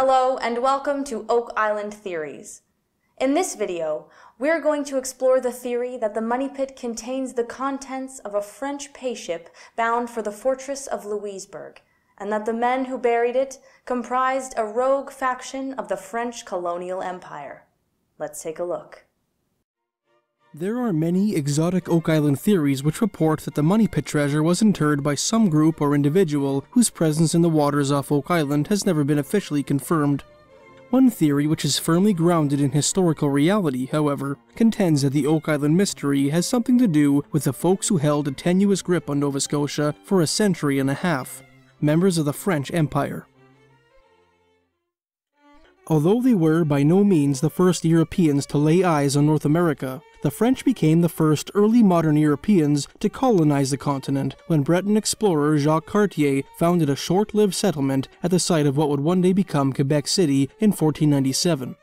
Hello and welcome to Oak Island Theories. In this video, we're going to explore the theory that the money pit contains the contents of a French payship bound for the fortress of Louisbourg, and that the men who buried it comprised a rogue faction of the French colonial empire. Let's take a look. There are many exotic Oak Island theories which report that the money pit treasure was interred by some group or individual whose presence in the waters off Oak Island has never been officially confirmed. One theory, which is firmly grounded in historical reality, however, contends that the Oak Island mystery has something to do with the folks who held a tenuous grip on Nova Scotia for a century and a half, members of the French Empire. Although they were by no means the first Europeans to lay eyes on North America, the French became the first early modern Europeans to colonize the continent when Breton explorer Jacques Cartier founded a short-lived settlement at the site of what would one day become Quebec City in 1497.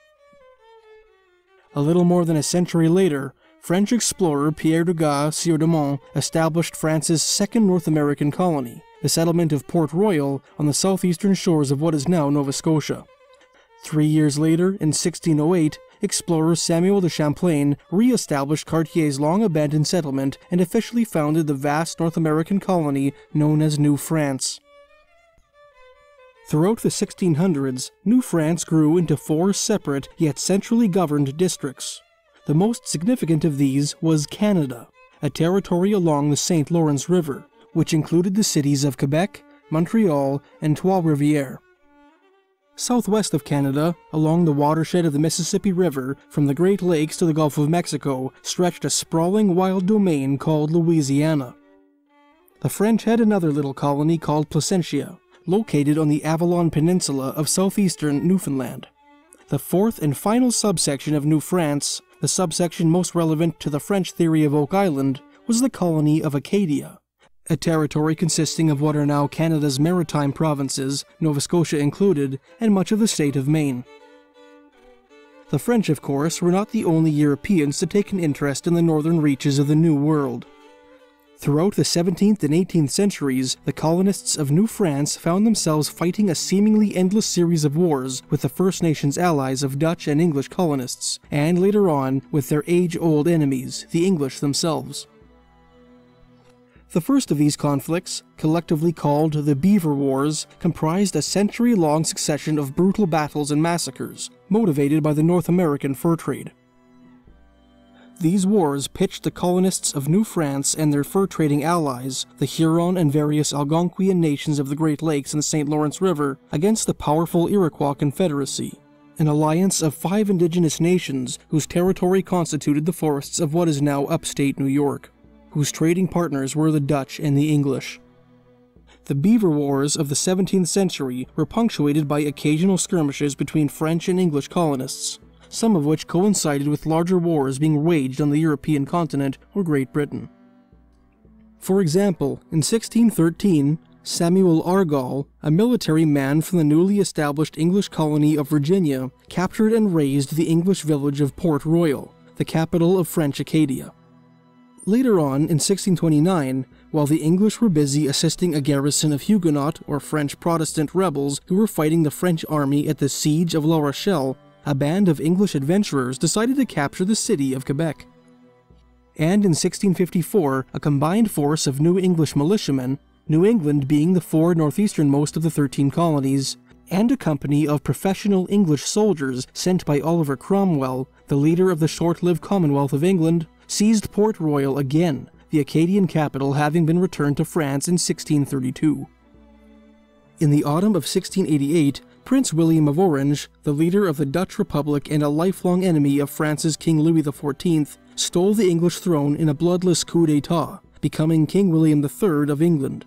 A little more than a century later, French explorer Pierre de Gars Sieur de Monts established France's second North American colony, the settlement of Port Royal on the southeastern shores of what is now Nova Scotia. Three years later, in 1608, explorer Samuel de Champlain re-established Cartier's long-abandoned settlement and officially founded the vast North American colony known as New France. Throughout the 1600s, New France grew into four separate yet centrally governed districts. The most significant of these was Canada, a territory along the St. Lawrence River, which included the cities of Quebec, Montreal, and Trois-Rivières. Southwest of Canada, along the watershed of the Mississippi River, from the Great Lakes to the Gulf of Mexico, stretched a sprawling wild domain called Louisiana. The French had another little colony called Placentia, located on the Avalon Peninsula of southeastern Newfoundland. The fourth and final subsection of New France, the subsection most relevant to the French theory of Oak Island, was the colony of Acadia, a territory consisting of what are now Canada's maritime provinces, Nova Scotia included, and much of the state of Maine. The French, of course, were not the only Europeans to take an interest in the northern reaches of the New World. Throughout the 17th and 18th centuries, the colonists of New France found themselves fighting a seemingly endless series of wars with the First Nations allies of Dutch and English colonists, and later on with their age-old enemies, the English themselves. The first of these conflicts, collectively called the Beaver Wars, comprised a century-long succession of brutal battles and massacres, motivated by the North American fur trade. These wars pitched the colonists of New France and their fur-trading allies, the Huron and various Algonquian nations of the Great Lakes and the St. Lawrence River, against the powerful Iroquois Confederacy, an alliance of five indigenous nations whose territory constituted the forests of what is now upstate New York whose trading partners were the Dutch and the English. The Beaver Wars of the 17th century were punctuated by occasional skirmishes between French and English colonists, some of which coincided with larger wars being waged on the European continent or Great Britain. For example, in 1613, Samuel Argall, a military man from the newly established English colony of Virginia, captured and razed the English village of Port Royal, the capital of French Acadia. Later on, in 1629, while the English were busy assisting a garrison of Huguenot or French Protestant rebels who were fighting the French army at the siege of La Rochelle, a band of English adventurers decided to capture the city of Quebec. And in 1654, a combined force of New English militiamen, New England being the four northeasternmost of the 13 colonies, and a company of professional English soldiers sent by Oliver Cromwell, the leader of the short-lived Commonwealth of England, seized Port Royal again, the Acadian capital having been returned to France in 1632. In the autumn of 1688, Prince William of Orange, the leader of the Dutch Republic and a lifelong enemy of France's King Louis XIV, stole the English throne in a bloodless coup d'etat, becoming King William III of England.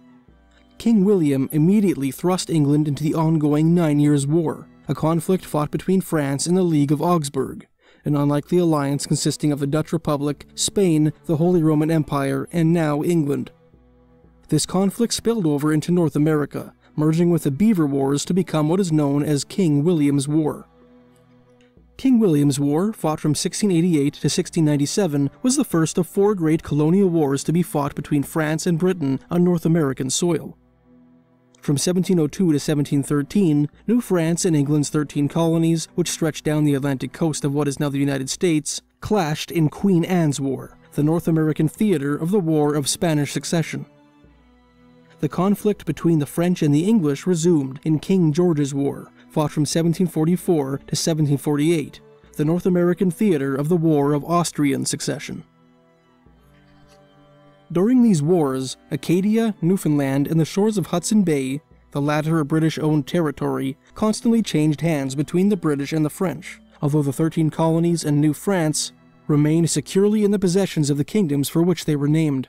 King William immediately thrust England into the ongoing Nine Years' War, a conflict fought between France and the League of Augsburg, an unlikely alliance consisting of the Dutch Republic, Spain, the Holy Roman Empire, and now England. This conflict spilled over into North America, merging with the Beaver Wars to become what is known as King William's War. King William's War, fought from 1688 to 1697, was the first of four great colonial wars to be fought between France and Britain on North American soil. From 1702 to 1713, New France and England's 13 colonies, which stretched down the Atlantic coast of what is now the United States, clashed in Queen Anne's War, the North American theater of the War of Spanish Succession. The conflict between the French and the English resumed in King George's War, fought from 1744 to 1748, the North American theater of the War of Austrian Succession. During these wars, Acadia, Newfoundland, and the shores of Hudson Bay, the latter a British owned territory, constantly changed hands between the British and the French, although the 13 colonies and New France remained securely in the possessions of the kingdoms for which they were named.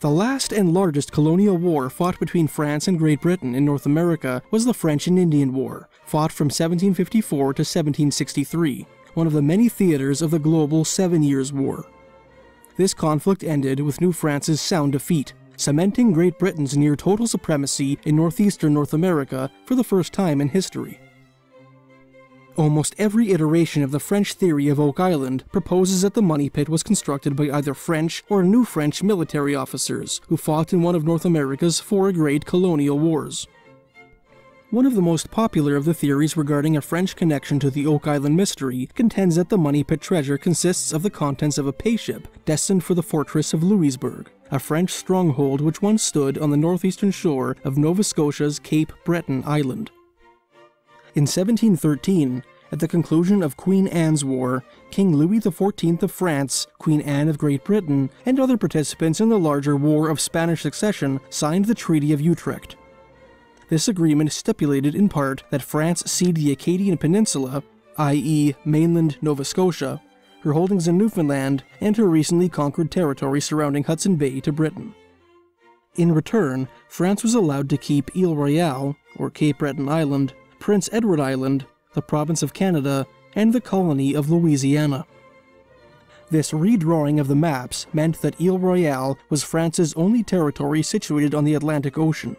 The last and largest colonial war fought between France and Great Britain in North America was the French and Indian War, fought from 1754 to 1763, one of the many theaters of the global Seven Years' War. This conflict ended with New France's sound defeat, cementing Great Britain's near total supremacy in northeastern North America for the first time in history. Almost every iteration of the French theory of Oak Island proposes that the money pit was constructed by either French or New French military officers who fought in one of North America's four great colonial wars. One of the most popular of the theories regarding a French connection to the Oak Island mystery contends that the money pit treasure consists of the contents of a pay ship destined for the fortress of Louisbourg, a French stronghold which once stood on the northeastern shore of Nova Scotia's Cape Breton Island. In 1713, at the conclusion of Queen Anne's War, King Louis XIV of France, Queen Anne of Great Britain, and other participants in the larger War of Spanish Succession signed the Treaty of Utrecht, this agreement stipulated in part that France cede the Acadian Peninsula, i.e., mainland Nova Scotia, her holdings in Newfoundland, and her recently conquered territory surrounding Hudson Bay to Britain. In return, France was allowed to keep Ile Royale, or Cape Breton Island, Prince Edward Island, the province of Canada, and the colony of Louisiana. This redrawing of the maps meant that Ile Royale was France's only territory situated on the Atlantic Ocean,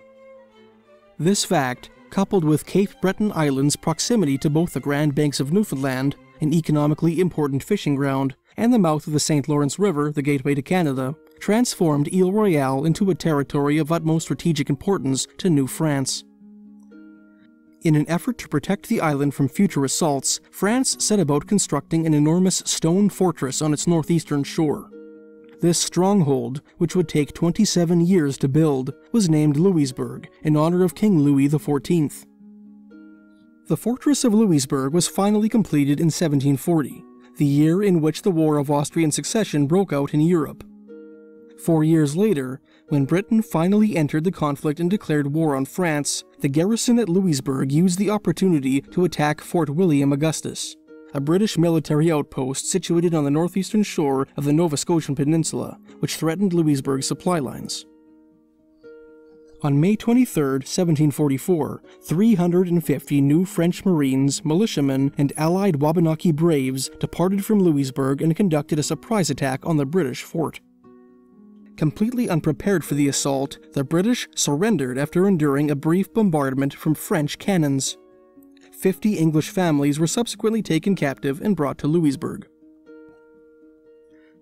this fact, coupled with Cape Breton Island's proximity to both the Grand Banks of Newfoundland, an economically important fishing ground, and the mouth of the St. Lawrence River, the gateway to Canada, transformed Ile Royale into a territory of utmost strategic importance to New France. In an effort to protect the island from future assaults, France set about constructing an enormous stone fortress on its northeastern shore. This stronghold, which would take 27 years to build, was named Louisbourg in honor of King Louis XIV. The fortress of Louisbourg was finally completed in 1740, the year in which the War of Austrian Succession broke out in Europe. Four years later, when Britain finally entered the conflict and declared war on France, the garrison at Louisbourg used the opportunity to attack Fort William Augustus a British military outpost situated on the northeastern shore of the Nova Scotian Peninsula, which threatened Louisbourg's supply lines. On May 23, 1744, 350 new French Marines, militiamen, and allied Wabanaki Braves departed from Louisbourg and conducted a surprise attack on the British fort. Completely unprepared for the assault, the British surrendered after enduring a brief bombardment from French cannons. 50 English families were subsequently taken captive and brought to Louisbourg.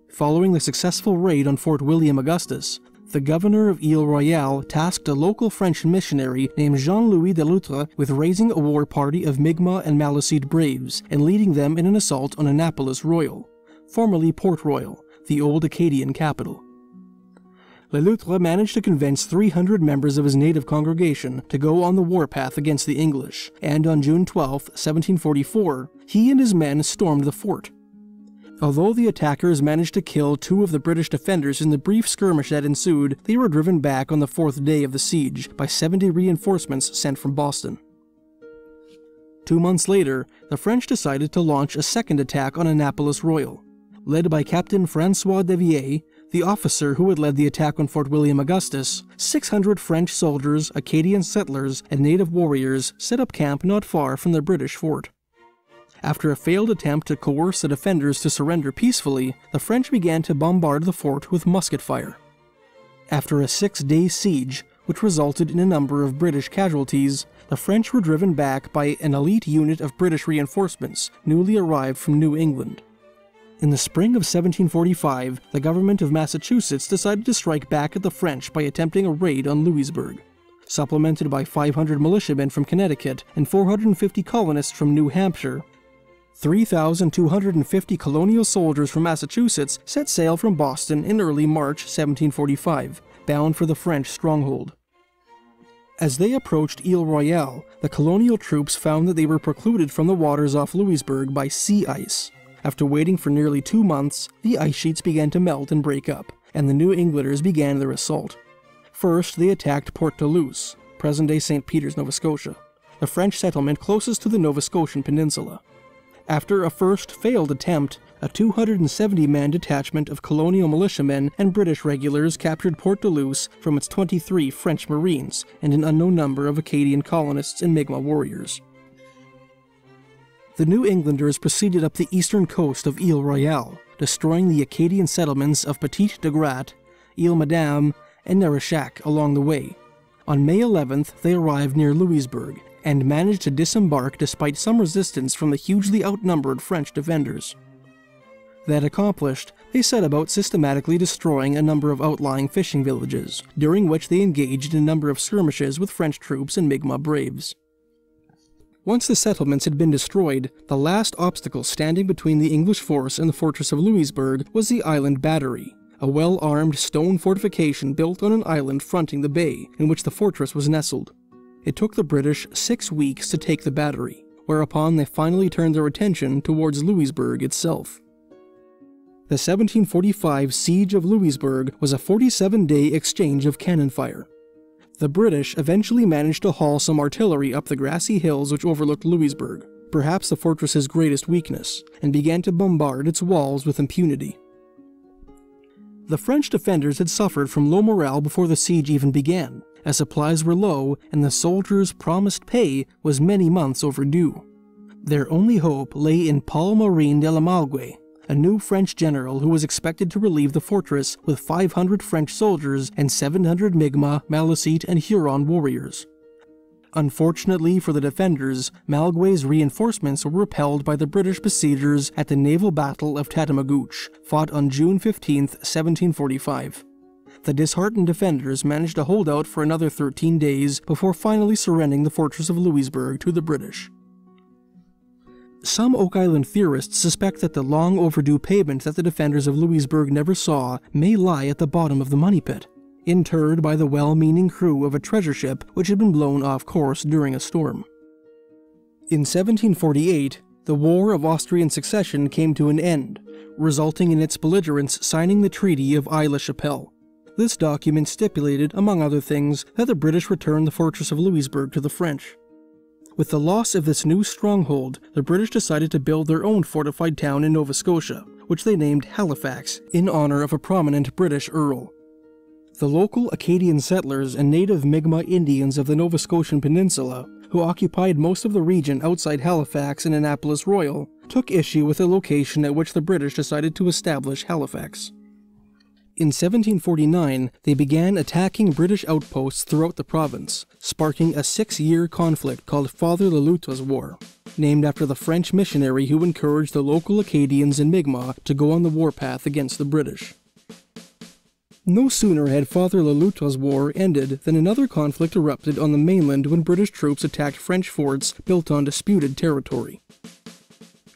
Following the successful raid on Fort William Augustus, the governor of Ile Royale tasked a local French missionary named Jean-Louis de Loutre with raising a war party of Mi'kmaq and Maliseet braves and leading them in an assault on Annapolis Royal, formerly Port Royal, the old Acadian capital. Le Loutre managed to convince 300 members of his native congregation to go on the warpath against the English, and on June 12, 1744, he and his men stormed the fort. Although the attackers managed to kill two of the British defenders in the brief skirmish that ensued, they were driven back on the fourth day of the siege by 70 reinforcements sent from Boston. Two months later, the French decided to launch a second attack on Annapolis Royal. Led by Captain Francois Devier, the officer who had led the attack on Fort William Augustus, 600 French soldiers, Acadian settlers, and native warriors set up camp not far from the British fort. After a failed attempt to coerce the defenders to surrender peacefully, the French began to bombard the fort with musket fire. After a six-day siege, which resulted in a number of British casualties, the French were driven back by an elite unit of British reinforcements newly arrived from New England. In the spring of 1745, the government of Massachusetts decided to strike back at the French by attempting a raid on Louisbourg. supplemented by 500 militiamen from Connecticut and 450 colonists from New Hampshire. 3,250 colonial soldiers from Massachusetts set sail from Boston in early March 1745, bound for the French stronghold. As they approached Ile Royale, the colonial troops found that they were precluded from the waters off Louisbourg by sea ice. After waiting for nearly two months, the ice sheets began to melt and break up, and the New Englanders began their assault. First, they attacked Port Toulouse, present day St. Peter's, Nova Scotia, the French settlement closest to the Nova Scotian peninsula. After a first failed attempt, a 270 man detachment of colonial militiamen and British regulars captured Port Toulouse from its 23 French Marines and an unknown number of Acadian colonists and Mi'kmaq warriors. The New Englanders proceeded up the eastern coast of Ile Royale, destroying the Acadian settlements of Petit-de-Grat, Ile Madame, and Nereshak along the way. On May 11th, they arrived near Louisbourg and managed to disembark despite some resistance from the hugely outnumbered French defenders. That accomplished, they set about systematically destroying a number of outlying fishing villages, during which they engaged in a number of skirmishes with French troops and Mi'kmaq braves. Once the settlements had been destroyed, the last obstacle standing between the English force and the fortress of Louisbourg was the Island Battery, a well-armed stone fortification built on an island fronting the bay in which the fortress was nestled. It took the British six weeks to take the battery, whereupon they finally turned their attention towards Louisbourg itself. The 1745 Siege of Louisbourg was a 47-day exchange of cannon fire. The British eventually managed to haul some artillery up the grassy hills which overlooked Louisbourg, perhaps the fortress's greatest weakness, and began to bombard its walls with impunity. The French defenders had suffered from low morale before the siege even began, as supplies were low and the soldiers' promised pay was many months overdue. Their only hope lay in Paul Marin de la Malgue, a new French general who was expected to relieve the fortress with 500 French soldiers and 700 Mi'kmaq, Malecite, and Huron warriors. Unfortunately for the defenders, Malgue's reinforcements were repelled by the British besiegers at the Naval Battle of Tatamagouche, fought on June 15, 1745. The disheartened defenders managed to hold out for another 13 days before finally surrendering the fortress of Louisbourg to the British. Some Oak Island theorists suspect that the long overdue payment that the defenders of Louisbourg never saw may lie at the bottom of the money pit interred by the well-meaning crew of a treasure ship which had been blown off course during a storm. In 1748, the War of Austrian Succession came to an end, resulting in its belligerents signing the Treaty of Aix-la-Chapelle. This document stipulated, among other things, that the British return the fortress of Louisbourg to the French. With the loss of this new stronghold, the British decided to build their own fortified town in Nova Scotia, which they named Halifax, in honor of a prominent British earl. The local Acadian settlers and native Mi'kmaq Indians of the Nova Scotian Peninsula, who occupied most of the region outside Halifax and Annapolis Royal, took issue with the location at which the British decided to establish Halifax. In 1749, they began attacking British outposts throughout the province, sparking a six-year conflict called Father Le Loutre's War, named after the French missionary who encouraged the local Acadians and Mi'kmaq to go on the warpath against the British. No sooner had Father Le Loutre's war ended than another conflict erupted on the mainland when British troops attacked French forts built on disputed territory.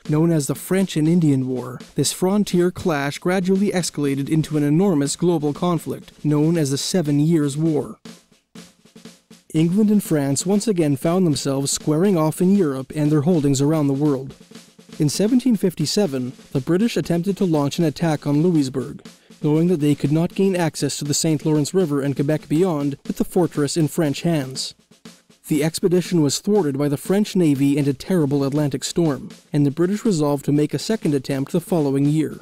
Known as the French and Indian War, this frontier clash gradually escalated into an enormous global conflict known as the Seven Years' War. England and France once again found themselves squaring off in Europe and their holdings around the world. In 1757, the British attempted to launch an attack on Louisbourg, knowing that they could not gain access to the St. Lawrence River and Quebec beyond with the fortress in French hands. The expedition was thwarted by the French Navy and a terrible Atlantic storm, and the British resolved to make a second attempt the following year.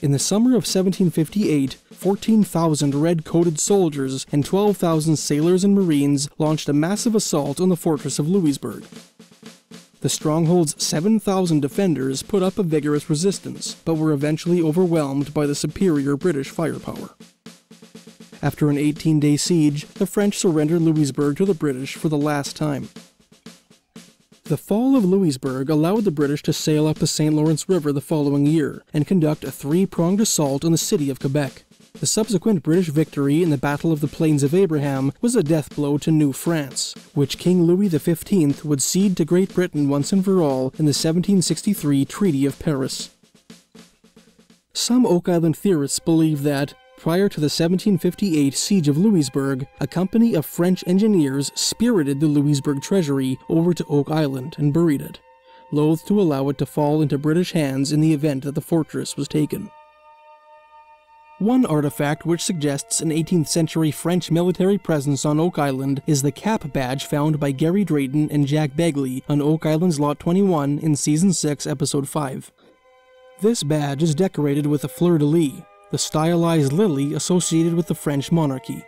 In the summer of 1758, 14,000 red-coated soldiers and 12,000 sailors and marines launched a massive assault on the fortress of Louisbourg. The stronghold's 7,000 defenders put up a vigorous resistance, but were eventually overwhelmed by the superior British firepower. After an 18-day siege, the French surrendered Louisbourg to the British for the last time. The fall of Louisbourg allowed the British to sail up the St. Lawrence River the following year and conduct a three-pronged assault on the city of Quebec. The subsequent British victory in the Battle of the Plains of Abraham was a death blow to New France, which King Louis XV would cede to Great Britain once and for all in the 1763 Treaty of Paris. Some Oak Island theorists believe that, prior to the 1758 siege of Louisbourg, a company of French engineers spirited the Louisbourg treasury over to Oak Island and buried it, loath to allow it to fall into British hands in the event that the fortress was taken. One artifact which suggests an 18th century French military presence on Oak Island is the cap badge found by Gary Drayton and Jack Begley on Oak Island's Lot 21 in Season 6, Episode 5. This badge is decorated with a fleur-de-lis, the stylized lily associated with the French monarchy.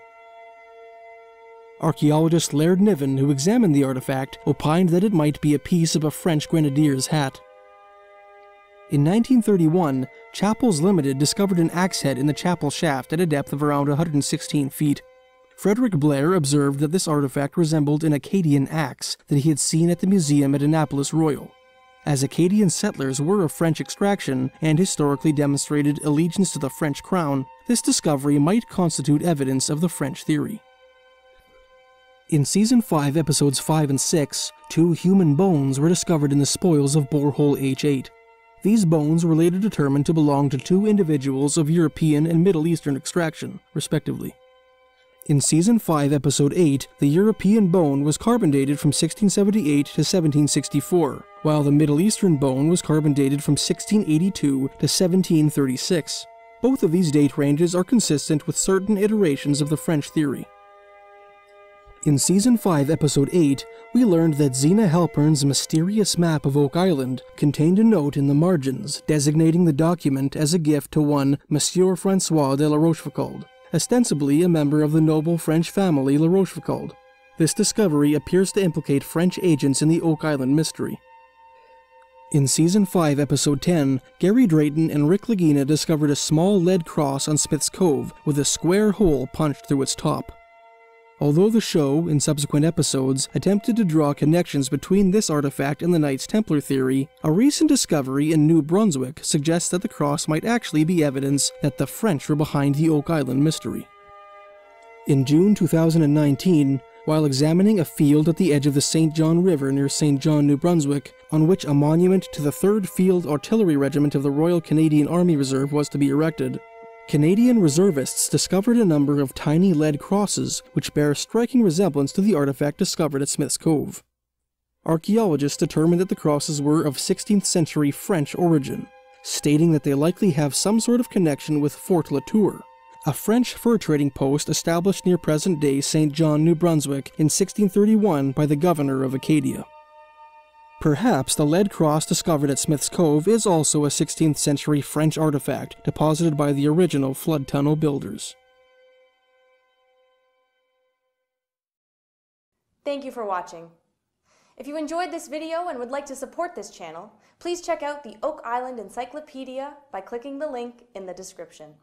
Archaeologist Laird Niven, who examined the artifact, opined that it might be a piece of a French grenadier's hat. In 1931, Chapels Limited discovered an axe head in the Chappell shaft at a depth of around 116 feet. Frederick Blair observed that this artifact resembled an Acadian axe that he had seen at the museum at Annapolis Royal. As Acadian settlers were of French extraction and historically demonstrated allegiance to the French crown, this discovery might constitute evidence of the French theory. In Season 5, Episodes 5 and 6, two human bones were discovered in the spoils of Borehole H8. These bones were later determined to belong to two individuals of European and Middle Eastern extraction, respectively. In Season 5, Episode 8, the European bone was carbon dated from 1678 to 1764, while the Middle Eastern bone was carbon dated from 1682 to 1736. Both of these date ranges are consistent with certain iterations of the French theory. In Season 5, Episode 8, we learned that Zena Halpern's mysterious map of Oak Island contained a note in the margins designating the document as a gift to one Monsieur Francois de la Rochefoucauld, ostensibly a member of the noble French family La Rochefoucauld. This discovery appears to implicate French agents in the Oak Island mystery. In Season 5, Episode 10, Gary Drayton and Rick Lagina discovered a small lead cross on Smith's Cove with a square hole punched through its top. Although the show, in subsequent episodes, attempted to draw connections between this artifact and the Knights Templar theory, a recent discovery in New Brunswick suggests that the cross might actually be evidence that the French were behind the Oak Island mystery. In June 2019, while examining a field at the edge of the St. John River near St. John, New Brunswick, on which a monument to the 3rd Field Artillery Regiment of the Royal Canadian Army Reserve was to be erected, Canadian reservists discovered a number of tiny lead crosses which bear a striking resemblance to the artifact discovered at Smith's Cove. Archaeologists determined that the crosses were of 16th century French origin, stating that they likely have some sort of connection with Fort Latour, a French fur trading post established near present day St. John, New Brunswick in 1631 by the governor of Acadia. Perhaps the lead cross discovered at Smith's Cove is also a 16th century French artifact deposited by the original flood tunnel builders. Thank you for watching. If you enjoyed this video and would like to support this channel, please check out the Oak Island Encyclopedia by clicking the link in the description.